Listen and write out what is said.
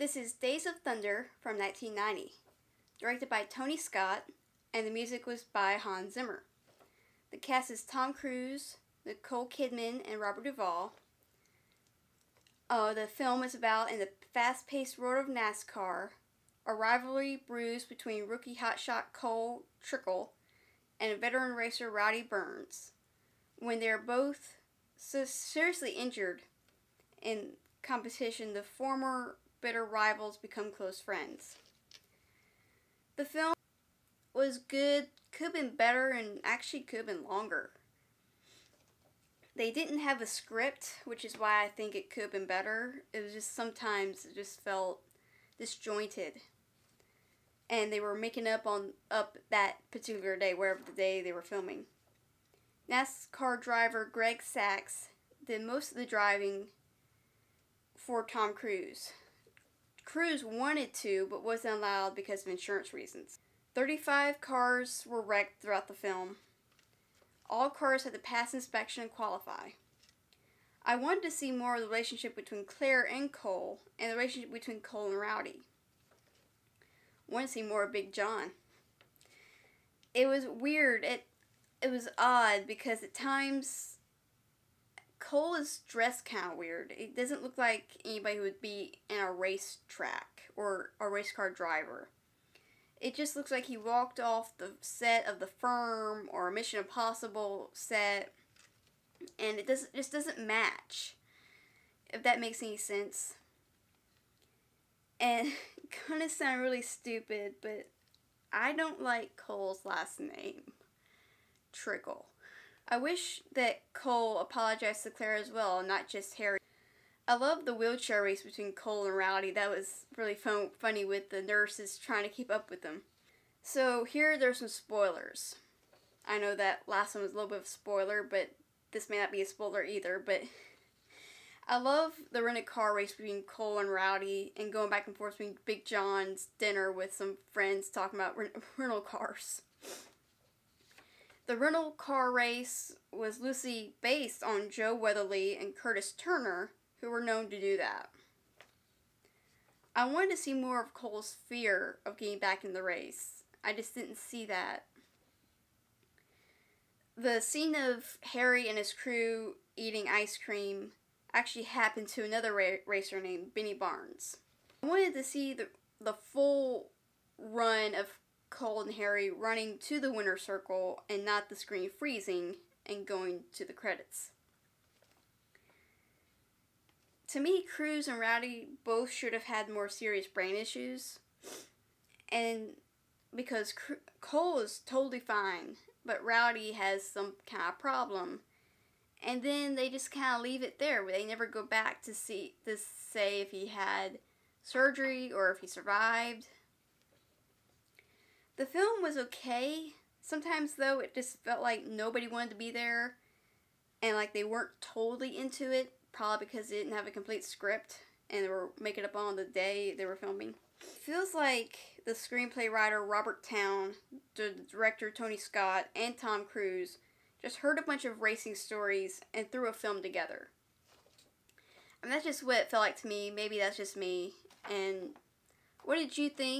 This is Days of Thunder from 1990, directed by Tony Scott, and the music was by Hans Zimmer. The cast is Tom Cruise, Nicole Kidman, and Robert Duvall. Uh, the film is about in the fast-paced world of NASCAR, a rivalry brews between rookie hotshot Cole Trickle and veteran racer Rowdy Burns. When they are both seriously injured in competition, the former bitter rivals become close friends. The film was good, could have been better, and actually could have been longer. They didn't have a script, which is why I think it could have been better. It was just sometimes it just felt disjointed. And they were making up on up that particular day, wherever the day they were filming. NASCAR driver Greg Sacks did most of the driving for Tom Cruise. Cruise wanted to, but wasn't allowed because of insurance reasons. 35 cars were wrecked throughout the film. All cars had to pass inspection and qualify. I wanted to see more of the relationship between Claire and Cole, and the relationship between Cole and Rowdy. I wanted to see more of Big John. It was weird. It it was odd because at times Cole is dressed kind of weird. It doesn't look like anybody who would be in a race track or a race car driver. It just looks like he walked off the set of The Firm or Mission Impossible set, and it does just doesn't match. If that makes any sense. And kind of sound really stupid, but I don't like Cole's last name, Trickle. I wish that Cole apologized to Claire as well, not just Harry. I love the wheelchair race between Cole and Rowdy. That was really fun, funny with the nurses trying to keep up with them. So here there's some spoilers. I know that last one was a little bit of a spoiler, but this may not be a spoiler either, but I love the rented car race between Cole and Rowdy and going back and forth between Big John's dinner with some friends talking about rental cars. The rental car race was loosely based on Joe Weatherly and Curtis Turner, who were known to do that. I wanted to see more of Cole's fear of getting back in the race. I just didn't see that. The scene of Harry and his crew eating ice cream actually happened to another ra racer named Benny Barnes. I wanted to see the, the full run of Cole and Harry running to the winner circle and not the screen freezing and going to the credits. To me, Cruise and Rowdy both should have had more serious brain issues. And because Cole is totally fine, but Rowdy has some kind of problem. And then they just kind of leave it there. They never go back to see to say if he had surgery or if he survived. The film was okay. Sometimes, though, it just felt like nobody wanted to be there and like they weren't totally into it, probably because they didn't have a complete script and they were making it up on the day they were filming. Feels like the screenplay writer Robert Towne, the director Tony Scott, and Tom Cruise just heard a bunch of racing stories and threw a film together. And that's just what it felt like to me. Maybe that's just me. And what did you think?